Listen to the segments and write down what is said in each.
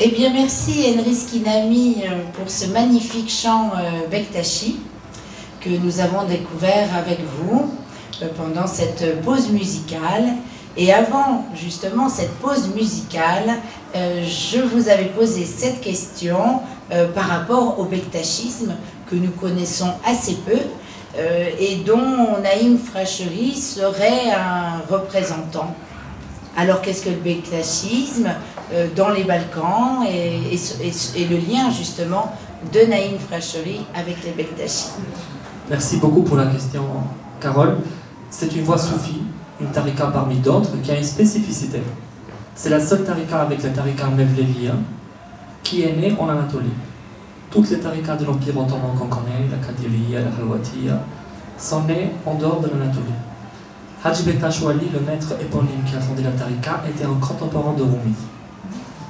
Eh bien, merci Enris Kinami euh, pour ce magnifique chant euh, Bektashi que nous avons découvert avec vous euh, pendant cette pause musicale. Et avant justement cette pause musicale, je vous avais posé cette question par rapport au Bektachisme que nous connaissons assez peu et dont Naïm Frachery serait un représentant. Alors qu'est-ce que le Bektachisme euh, dans les Balkans et, le lien justement de Naïm Frachery avec les Bektachis Merci beaucoup pour la question, Carole. C'est une voix soufie, une tarika parmi d'autres, qui a une spécificité. C'est la seule tarika avec la tarika mevlevia qui est née en Anatolie. Toutes les tarikas de l'Empire ottoman qu'on connaît, la Kadiriya, la Halwatiya, sont nées en dehors de l'Anatolie. Haji Bektash le maître éponyme qui a fondé la Tarika, était un contemporain de Rumi.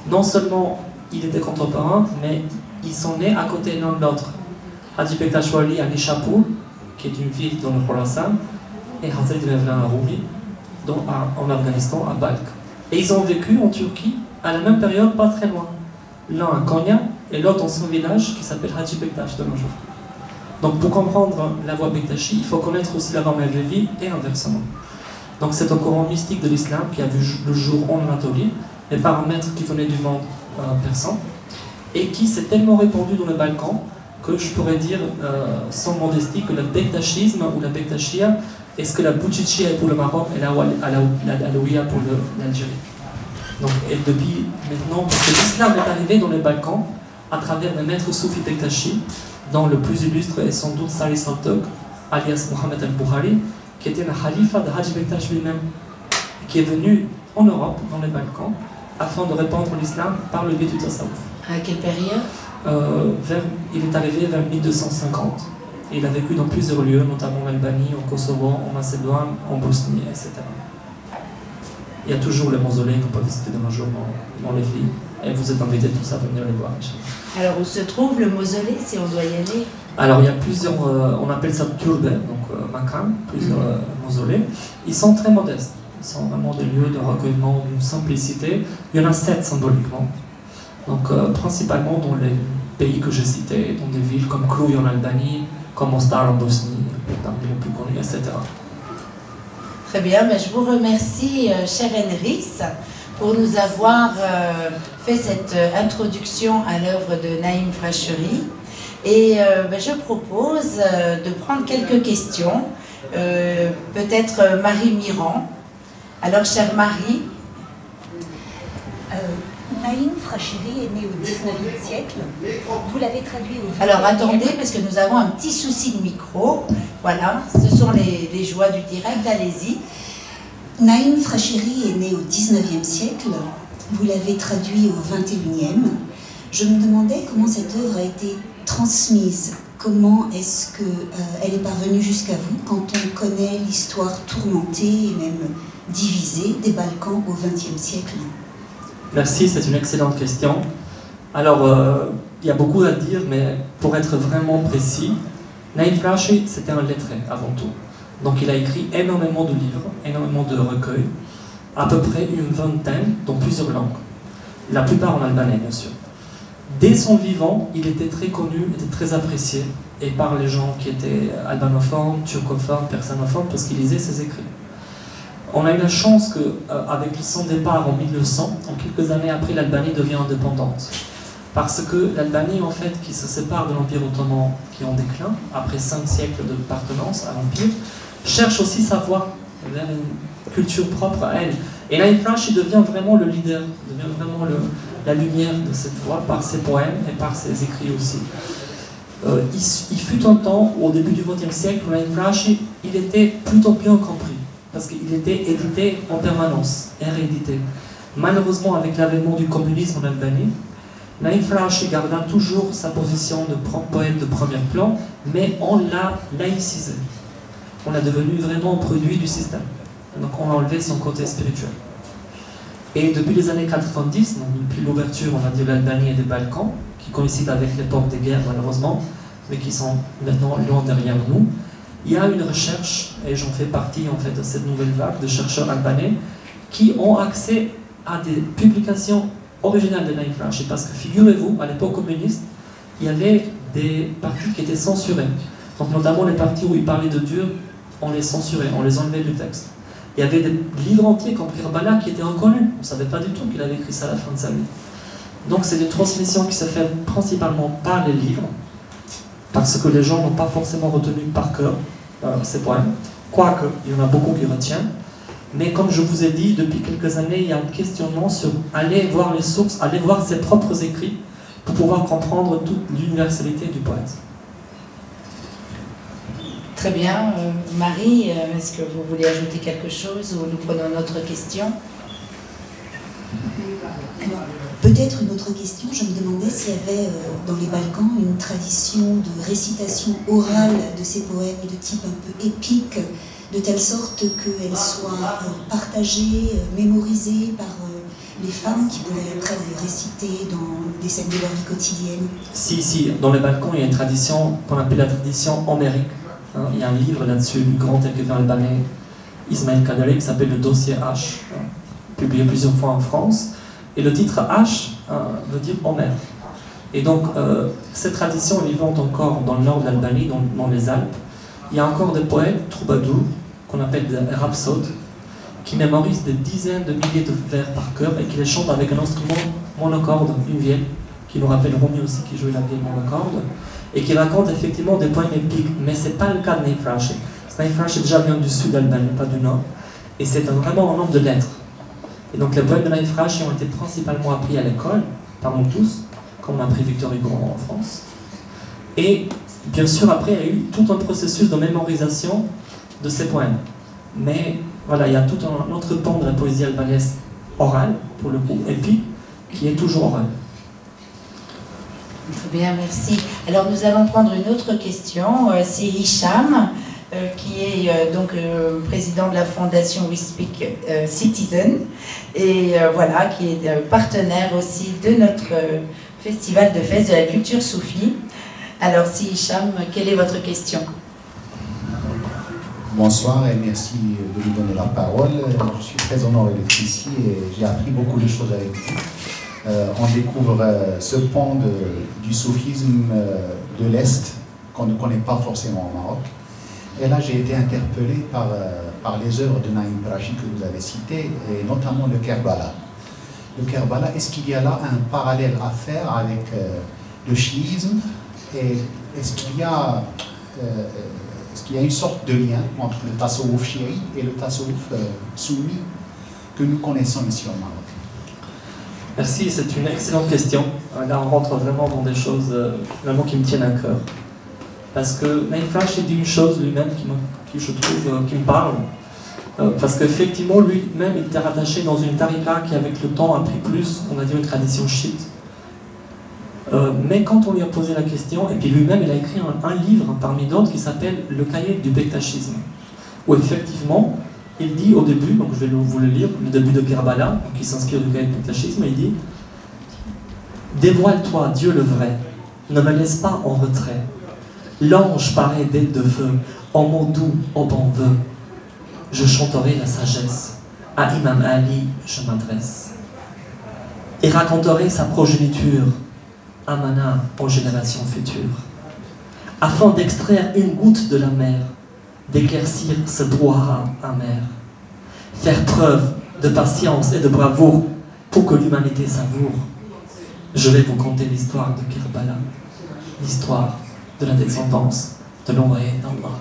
Non seulement il était contemporain, mais ils sont nés à côté l'un de l'autre. Haji Bektash à Nishapur, qui est une ville dans le Khorasan, et Hazrat Mevlana Rumi, en Afghanistan, à Balkh. Et ils ont vécu en Turquie à la même période, pas très loin. L'un à Konya et l'autre dans son village qui s'appelle Haji Bektash de nos. Donc pour comprendre la voie Bektashi, il faut connaître aussi la voie Mevlevi et inversement. Donc c'est un courant mystique de l'islam qui a vu le jour en Anatolie, et par un maître qui venait du monde euh, persan, et qui s'est tellement répandu dans le Balkan que je pourrais dire euh, sans modestie que le bektachisme ou la bektachia est ce que la bouchichia est pour le Maroc et la Aloïa pour l'Algérie. Donc, et depuis maintenant, parce que l'islam est arrivé dans le Balkan à travers le maître soufi bektashi, dont le plus illustre est sans doute Salih Santok, alias Mohamed al-Bukhari, qui était un khalifa de Hajj Bektash lui-même, qui est venu en Europe, dans les Balkans, afin de répandre l'islam par le biais du tasawwuf. À quelle période? Euh, Il est arrivé vers 1250. il a vécu dans plusieurs lieux, notamment en Albanie, en Kosovo, en Macédoine, en Bosnie, etc. Il y a toujours les mausolées qu'on peut visiter dans un jour dans, les villes. Et vous êtes invités tous à venir les voir. Alors où se trouve le mausolée, si on doit y aller? Alors il y a plusieurs, euh, on appelle ça turbe, donc euh, makam, plusieurs euh, mausolées. Ils sont très modestes, ils sont vraiment des lieux de recueillement, d'une simplicité. Il y en a sept symboliquement, donc principalement dans les pays que j'ai cités, dans des villes comme Cluj en Albanie, comme Mostar en Bosnie, parmi les plus connus, etc. Très bien, mais je vous remercie, cher Enris, pour nous avoir fait cette introduction à l'œuvre de Naïm Frachery. Et euh, ben, je propose euh, de prendre quelques questions. Euh, peut-être Marie Mirand. Alors, chère Marie. Naïm Fracheri est né au 19e siècle. Vous l'avez traduit au Alors attendez, parce que nous avons un petit souci de micro. Voilà, ce sont les, les joies du direct, allez-y. Naïm Fracheri est né au 19e siècle. Vous l'avez traduit au 21e. Je me demandais comment cette œuvre a été transmise Comment est-ce qu'elle euh, est parvenue jusqu'à vous quand on connaît l'histoire tourmentée et même divisée des Balkans au XXe siècle? Merci, c'est une excellente question. Alors, euh, il y a beaucoup à dire, mais pour être vraiment précis, Naïm Rashi, c'était un lettré avant tout. Donc il a écrit énormément de livres, énormément de recueils, à peu près une vingtaine dans plusieurs langues. La plupart en albanais, bien sûr. Dès son vivant, il était très connu, était très apprécié, et par les gens qui étaient albanophones, turcophones, persanophones, parce qu'il lisait ses écrits. On a eu la chance qu'avec euh, son départ en 1900, en quelques années après, l'Albanie devient indépendante. Parce que l'Albanie, en fait, qui se sépare de l'Empire ottoman, qui est en déclin, après cinq siècles de d'appartenance à l'Empire, cherche aussi sa voie vers une culture propre à elle. Et là, il devient vraiment le leader, devient vraiment le, la lumière de cette voix par ses poèmes et par ses écrits aussi. Euh, il, fut un temps, au début du XXe siècle, Flash, il était plutôt bien compris, parce qu'il était édité en permanence, réédité. Malheureusement, avec l'avènement du communisme en Albanie, Naïm Flash garda toujours sa position de poète de premier plan, mais on l'a laïcisé. On l'a devenu vraiment un produit du système. Donc on a enlevé son côté spirituel. Et depuis les années 90, donc depuis l'ouverture, on va dire, l'Albanie et des Balkans, qui coïncident avec l'époque des guerres malheureusement, mais qui sont maintenant loin derrière nous, il y a une recherche, et j'en fais partie en fait de cette nouvelle vague de chercheurs albanais, qui ont accès à des publications originale de Naïf Rashi. Parce que figurez-vous, à l'époque communiste, il y avait des parties qui étaient censurées. Donc notamment les parties où il parlait de Dieu, on les censurait, on les enlevait du texte. Il y avait des livres entiers comme Kirbala qui étaient inconnus. On ne savait pas du tout qu'il avait écrit ça à la fin de sa vie. Donc c'est une transmission qui se fait principalement par les livres, parce que les gens n'ont pas forcément retenu par cœur euh, ces poèmes, quoique il y en a beaucoup qui retiennent. Mais comme je vous ai dit, depuis quelques années, il y a un questionnement sur aller voir les sources, aller voir ses propres écrits pour pouvoir comprendre toute l'universalité du poète. Très bien. Euh, Marie, euh, est-ce que vous voulez ajouter quelque chose ou nous prenons notre question? Peut-être une autre question, je me demandais s'il y avait euh, dans les Balkans une tradition de récitation orale de ces poèmes de type un peu épique, de telle sorte qu'elles soient partagées, mémorisées par les femmes qui pourraient après les réciter dans des scènes de leur vie quotidienne? Si, si, dans les Balkans, il y a une tradition qu'on appelle la tradition homérique. Hein, il y a un livre là-dessus du grand écrivain albanais Ismail Kadali qui s'appelle Le dossier H, hein, publié plusieurs fois en France. Et le titre H hein, veut dire Homère. Et donc, euh, cette tradition est vivante encore dans le nord de l'Albanie, dans, les Alpes. Il y a encore des poètes, troubadours, qu'on appelle des rhapsodes, qui mémorisent des dizaines de milliers de vers par cœur et qui les chantent avec un instrument monocorde, une vieille, qui nous rappelle Romy aussi, qui jouait la vieille monocorde et qui raconte effectivement des poèmes épiques, mais ce n'est pas le cas de Naif Rashi. Naif Rashi déjà vient du sud d'Albanie, pas du nord, et c'est vraiment un nombre de lettres. Et donc les poèmes de Rashi ont été principalement appris à l'école, par nous tous, comme on a appris Victor Hugo en France. Et bien sûr, après, il y a eu tout un processus de mémorisation de ces poèmes. Mais voilà, il y a tout un autre pan de la poésie albanaise orale, pour le coup, épique, qui est toujours orale. Très bien, merci. Alors nous allons prendre une autre question. Euh, c'est Hicham, euh, qui est euh, donc président de la fondation We Speak Citizen, et voilà, qui est partenaire aussi de notre festival de fête de la culture soufie. Alors si Hicham, quelle est votre question? Bonsoir et merci de nous donner la parole. Je suis très honoré d'être ici et j'ai appris beaucoup de choses avec vous. Euh, on découvre euh, ce pont du soufisme euh, de l'Est qu'on ne connaît pas forcément au Maroc. Et là, j'ai été interpellé par, les œuvres de Naïm Brachi que vous avez citées, et notamment le Kerbala. Le Kerbala, est-ce qu'il y a là un parallèle à faire avec le chiisme? Et est-ce qu'il y, a, une sorte de lien entre le tasawwuf chiite et le tasawwuf soumis que nous connaissons ici au Maroc? Merci, c'est une excellente question. Là, on rentre vraiment dans des choses euh, vraiment qui me tiennent à cœur. Parce que Naïf Flash dit une chose lui-même qui, je trouve, euh, qui me parle. Euh, parce qu'effectivement, lui-même, il était rattaché dans une tarika qui, avec le temps, a pris plus, on a dit, une tradition chiite. mais quand on lui a posé la question, et puis lui-même, il a écrit un, livre parmi d'autres qui s'appelle Le cahier du bektachisme, où effectivement, il dit au début, donc je vais vous le lire, le début de Kerbala, qui s'inspire du Pentachisme, il dit Dévoile-toi, Dieu le vrai, ne me laisse pas en retrait. L'ange paraît d'être de feu, en mots doux, au bon vœu. Je chanterai la sagesse, à Imam Ali je m'adresse. Et raconterai sa progéniture, Amana aux générations futures, afin d'extraire une goutte de la mer d'éclaircir ce droit amer, faire preuve de patience et de bravoure pour que l'humanité savoure. Je vais vous conter l'histoire de Kirbala, l'histoire de la descendance de l'envoyé d'Allah.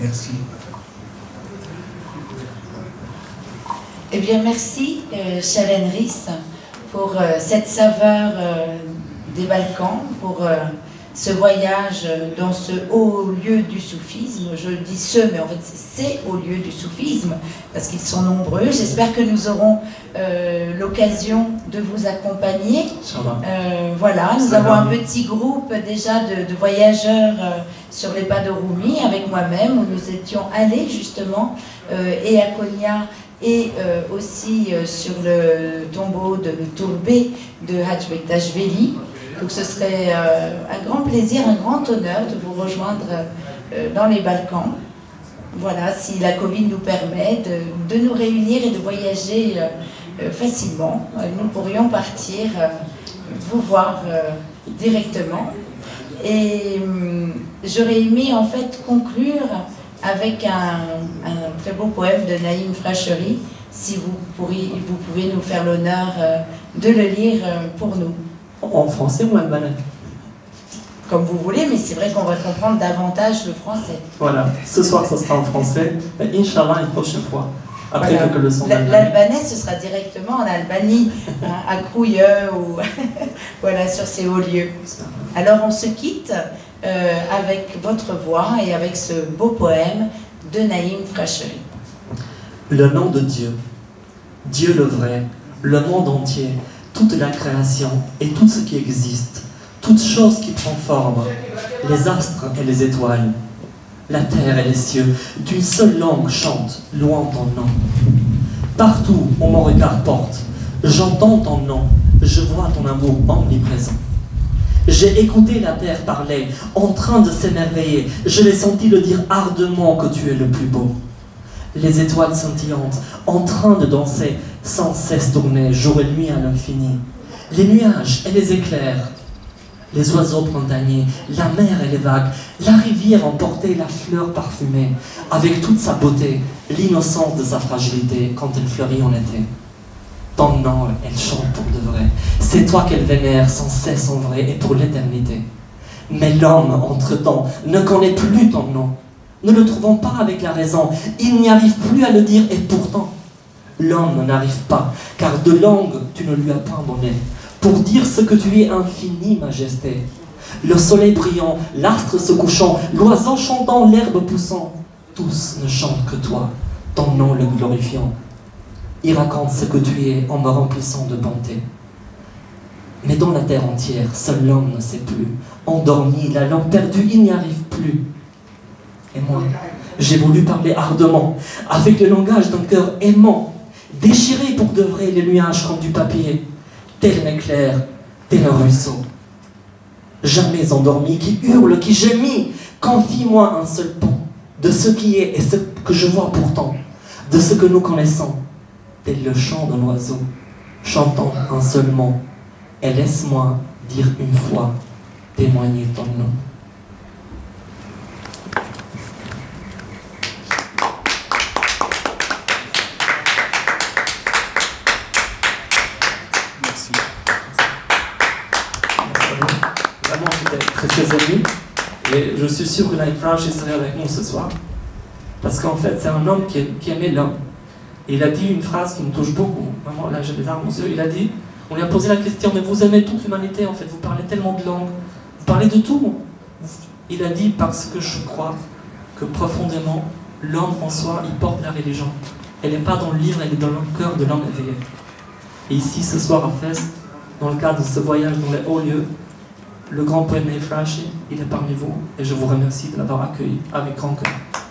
Merci. Eh bien, merci, euh, Sharon pour euh, cette saveur euh, des Balkans, pour euh, ce voyage dans ce haut lieu du soufisme. Je dis ce, mais en fait c'est ces hauts lieux du soufisme, parce qu'ils sont nombreux. J'espère que nous aurons euh, l'occasion de vous accompagner. Euh, voilà, nous avons un petit groupe déjà de, voyageurs euh, sur les pas de Rumi avec moi-même, où nous étions allés justement, et à Konya, et aussi sur le tombeau de le tourbé de Hajj Bektashvili. Donc ce serait euh, un grand plaisir, un grand honneur de vous rejoindre euh, dans les Balkans. Voilà, si la Covid nous permet de, nous réunir et de voyager facilement. Nous pourrions partir vous voir directement. Et hum, j'aurais aimé en fait conclure avec un, très beau poème de Naïm Frachery, si vous, pourriez, vous pouvez nous faire l'honneur de le lire pour nous. En français ou en albanais comme vous voulez, mais c'est vrai qu'on va comprendre davantage le français. Voilà, ce soir ça sera en français, et Inch'Allah une prochaine fois, après quelques leçons L'albanais, ce sera directement en Albanie, hein, à Crouille ou voilà, sur ces hauts lieux. Alors on se quitte euh, avec votre voix et avec ce beau poème de Naïm Frachery. Le nom de Dieu, Dieu le vrai, le monde entier, toute la création et tout ce qui existe toutes choses qui prend forme, les astres et les étoiles, la terre et les cieux, d'une seule langue chantent, louant ton nom. Partout où mon regard porte, j'entends ton nom, je vois ton amour omniprésent. J'ai écouté la terre parler, en train de s'émerveiller, je l'ai senti le dire ardemment que tu es le plus beau. Les étoiles scintillantes, en train de danser, sans cesse tourner, jour et nuit à l'infini. Les nuages et les éclairs, les oiseaux printaniers, la mer et les vagues, la rivière emportait la fleur parfumée, avec toute sa beauté, l'innocence de sa fragilité quand elle fleurit en été. Ton nom, elle chante pour de vrai. C'est toi qu'elle vénère sans cesse en vrai et pour l'éternité. Mais l'homme, entre-temps, ne connaît plus ton nom. Ne le trouvons pas avec la raison. Il n'y arrive plus à le dire et pourtant, l'homme n'arrive pas, car de langue tu ne lui as pas donné pour dire ce que tu es infini, majesté. Le soleil brillant, l'astre se couchant, l'oiseau chantant, l'herbe poussant, tous ne chantent que toi, ton nom le glorifiant. Il raconte ce que tu es en me remplissant de bonté. Mais dans la terre entière, seul l'homme ne sait plus. Endormi, la lampe perdue, il n'y arrive plus. Et moi, j'ai voulu parler ardemment, avec le langage d'un cœur aimant, déchirer pour de vrai les nuages comme du papier, tel un éclair, tel un ruisseau. Jamais endormi, qui hurle, qui gémit, confie-moi un seul pont de ce qui est et ce que je vois pourtant, de ce que nous connaissons, tel le chant d'un oiseau, chantant un seul mot, et laisse-moi dire une fois, témoigner ton nom. Amis. Et je suis sûr que Night Flash serait avec nous ce soir. Parce qu'en fait, c'est un homme qui, aimait l'homme. Il a dit une phrase qui me touche beaucoup. Maman, là, j'ai des larmes aux yeux. Il a dit, on lui a posé la question, mais vous aimez toute l'humanité, en fait. Vous parlez tellement de langues. Vous parlez de tout. Il a dit, parce que je crois que profondément, l'homme en soi, il porte la religion. Elle n'est pas dans le livre, elle est dans le cœur de l'homme éveillé. Et ici, ce soir, en fait, dans le cadre de ce voyage dans les hauts lieux, le grand poète Flash, il est parmi vous et je vous remercie de l'avoir accueilli avec grand cœur.